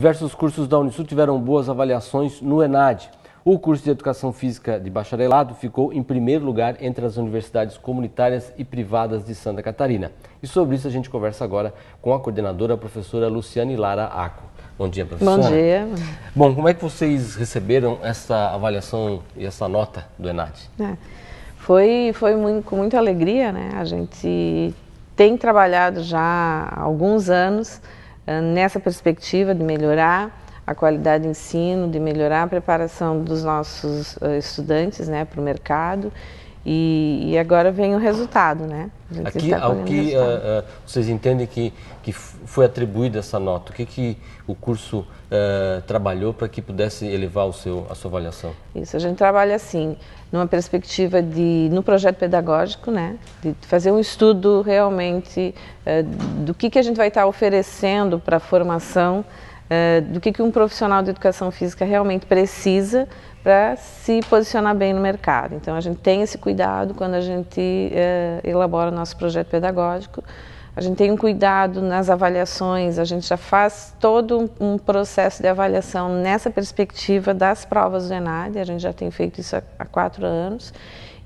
Diversos cursos da Unisul tiveram boas avaliações no ENAD. O curso de Educação Física de Bacharelado ficou em primeiro lugar entre as universidades comunitárias e privadas de Santa Catarina. E sobre isso a gente conversa agora com a coordenadora, a professora Luciane Lara Aco. Bom dia, professora. Bom dia. Bom, como é que vocês receberam essa avaliação e essa nota do ENAD? É, foi foi muito, com muita alegria, né? A gente tem trabalhado já há alguns anos nessa perspectiva de melhorar a qualidade de ensino, de melhorar a preparação dos nossos uh, estudantes né, para o mercado. E, e, agora vem o resultado, né? Aqui, ao que uh, uh, vocês entendem que, que foi atribuída essa nota? O que, que o curso uh, trabalhou para que pudesse elevar o seu, a sua avaliação? Isso, a gente trabalha assim, numa perspectiva de, no projeto pedagógico, né? De fazer um estudo realmente do que, que a gente vai estar oferecendo para a formação, do que, que um profissional de educação física realmente precisa para se posicionar bem no mercado. Então a gente tem esse cuidado quando a gente é, elabora o nosso projeto pedagógico. A gente tem um cuidado nas avaliações, a gente já faz todo um, processo de avaliação nessa perspectiva das provas do ENAD, a gente já tem feito isso há, há quatro anos.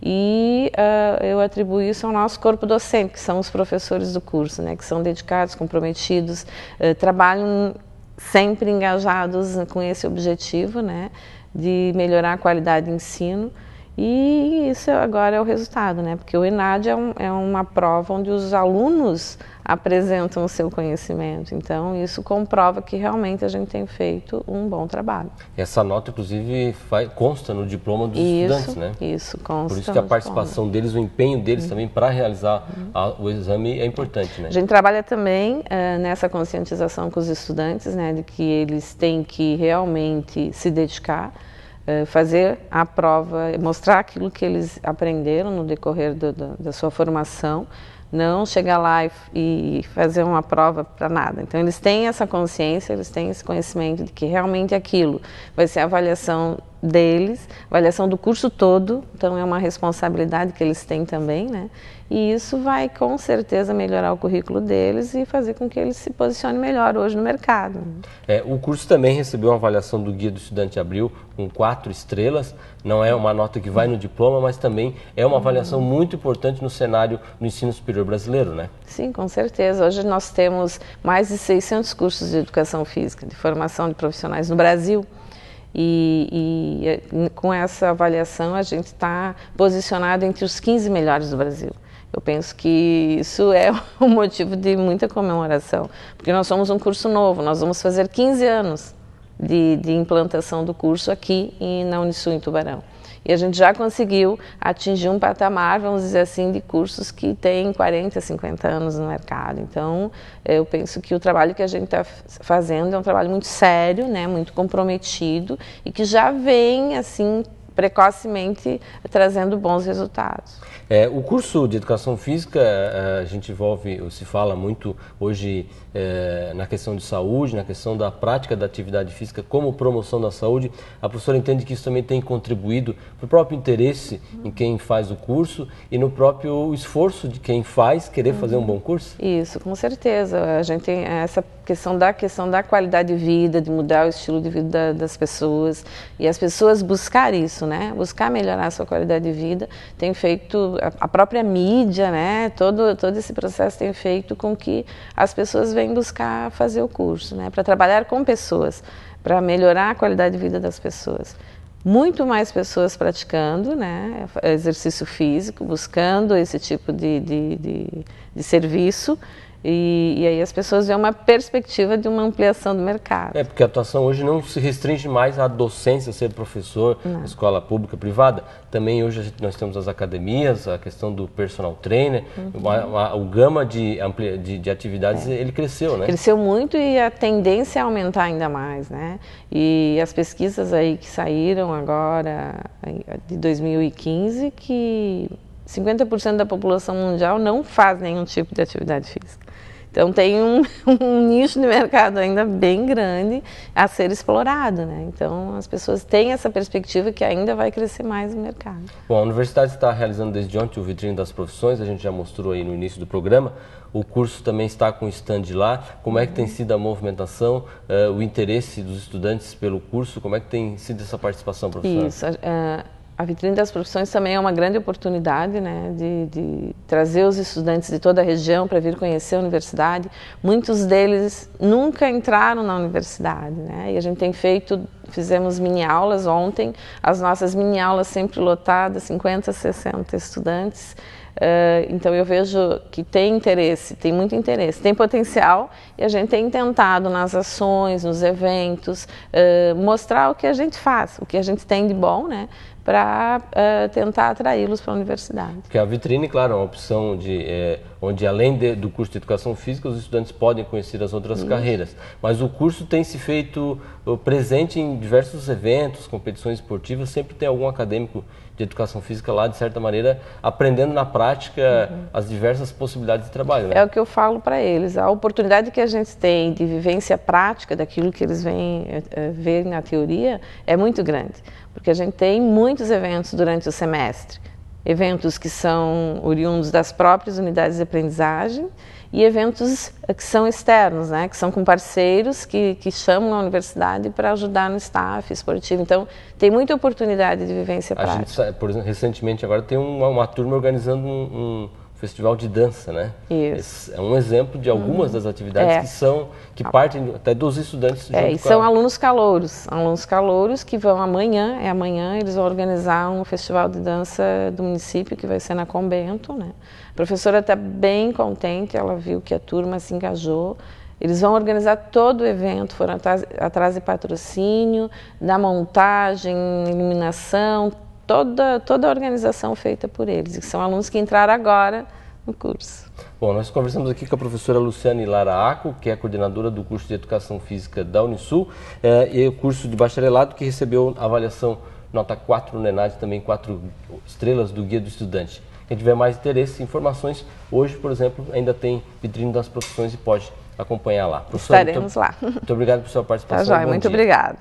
E uh, eu atribuo isso ao nosso corpo docente, que são os professores do curso, né, que são dedicados, comprometidos, uh, trabalham sempre engajados com esse objetivo, né? de melhorar a qualidade de ensino. E isso agora é o resultado, né? Porque o ENAD é, um, é, uma prova onde os alunos apresentam o seu conhecimento. Então, isso comprova que realmente a gente tem feito um bom trabalho. Essa nota, inclusive, faz, consta no diploma dos isso, estudantes, né? Isso, consta. Por isso que a participação diploma. deles, o empenho deles uhum. também para realizar uhum. a, o exame é importante, né? A gente trabalha também uh, nessa conscientização com os estudantes, né? De que eles têm que realmente se dedicar eh, fazer a prova, mostrar aquilo que eles aprenderam no decorrer do, do, da sua formação, não chegar lá e, e fazer uma prova para nada. Então, eles têm essa consciência, eles têm esse conhecimento de que realmente aquilo vai ser a avaliação deles, avaliação do curso todo, então é uma responsabilidade que eles têm também, né? E isso vai com certeza melhorar o currículo deles e fazer com que eles se posicionem melhor hoje no mercado. É, o curso também recebeu uma avaliação do Guia do Estudante Abril com quatro estrelas, não é uma nota que vai no diploma, mas também é uma avaliação muito importante no cenário do ensino superior brasileiro, né? Sim, com certeza. Hoje nós temos mais de 600 cursos de educação física, de formação de profissionais no Brasil. E, e, com essa avaliação a gente está posicionado entre os 15 melhores do Brasil. Eu penso que isso é um motivo de muita comemoração, porque nós somos um curso novo, nós vamos fazer 15 anos de, de implantação do curso aqui em, na Unisul em Tubarão. E a gente já conseguiu atingir um patamar, vamos dizer assim, de cursos que têm 40, 50 anos no mercado. Então, eu penso que o trabalho que a gente está fazendo é um trabalho muito sério, né, muito comprometido e que já vem, assim, precocemente trazendo bons resultados. É, o curso de educação física, é, a gente envolve, se fala muito hoje é, na questão de saúde, na questão da prática da atividade física como promoção da saúde. A professora entende que isso também tem contribuído para o próprio interesse em quem faz o curso e no próprio esforço de quem faz querer fazer um bom curso? Isso, com certeza. A gente tem essa questão da questão da qualidade de vida, de mudar o estilo de vida das pessoas e as pessoas buscar isso, né? Buscar melhorar a sua qualidade de vida, tem feito a própria mídia, né, todo, todo esse processo tem feito com que as pessoas venham buscar fazer o curso, né, para trabalhar com pessoas, para melhorar a qualidade de vida das pessoas. Muito mais pessoas praticando né, exercício físico, buscando esse tipo de, de, de, de serviço e, e, aí as pessoas veem uma perspectiva de uma ampliação do mercado. É, porque a atuação hoje não se restringe mais à docência, ser professor, não. escola pública, privada. Também hoje nós temos as academias, a questão do personal trainer, uhum. a, a, o gama de, de, de atividades, é. ele cresceu, né? Cresceu muito e a tendência é aumentar ainda mais, né? E as pesquisas aí que saíram agora, de 2015, que 50% da população mundial não faz nenhum tipo de atividade física. Então tem um, um, nicho de mercado ainda bem grande a ser explorado, né? Então as pessoas têm essa perspectiva que ainda vai crescer mais o mercado. Bom, a universidade está realizando desde ontem o vitrine das profissões, a gente já mostrou aí no início do programa. O curso também está com stand lá. Como é que tem sido a movimentação, uh, o interesse dos estudantes pelo curso? Como é que tem sido essa participação, professor? Isso. Uh, a vitrine das profissões também é uma grande oportunidade né, de, de trazer os estudantes de toda a região para vir conhecer a universidade. Muitos deles nunca entraram na universidade né, e a gente tem feito, fizemos mini aulas ontem, as nossas mini aulas sempre lotadas, 50, 60 estudantes. Uh, então eu vejo que tem interesse, tem muito interesse, tem potencial e a gente tem tentado nas ações, nos eventos, uh, mostrar o que a gente faz, o que a gente tem de bom, né? Para uh, tentar atraí-los para a universidade. Porque a vitrine, claro, é uma opção de, é, onde além de, do curso de Educação Física, os estudantes podem conhecer as outras Isso. carreiras. Mas o curso tem se feito presente em diversos eventos, competições esportivas, sempre tem algum acadêmico de Educação Física lá, de certa maneira, aprendendo na prática uhum. as diversas possibilidades de trabalho. Né? É o que eu falo para eles. A oportunidade que a gente tem de vivência prática daquilo que eles vêm é, ver na teoria é muito grande porque a gente tem muitos eventos durante o semestre. Eventos que são oriundos das próprias unidades de aprendizagem e eventos que são externos, né, que são com parceiros que, que chamam a universidade para ajudar no staff esportivo. Então, tem muita oportunidade de vivência a prática. Gente, por exemplo, recentemente agora tem uma, uma turma organizando um, um festival de dança, né? Isso. é um exemplo de algumas das atividades é. que são que partem até dos estudantes. É, e são a... alunos calouros, alunos calouros que vão amanhã, é amanhã eles vão organizar um festival de dança do município que vai ser na Combento, né? A professora está bem contente, ela viu que a turma se engajou. Eles vão organizar todo o evento, foram atrás, atrás de patrocínio, da montagem, iluminação, toda, toda a organização feita por eles, que são alunos que entraram agora no curso. Bom, nós conversamos aqui com a professora Luciane Laraco, que é coordenadora do curso de Educação Física da Unisul, eh, e o curso de bacharelado que recebeu avaliação nota 4 no ENAD, também 4 estrelas do Guia do Estudante. Quem tiver mais interesse, informações, hoje, por exemplo, ainda tem vitrine das profissões e pode acompanhar lá. Professora, Estaremos muito, lá. Muito obrigado por sua participação. Tá, joia, muito obrigada.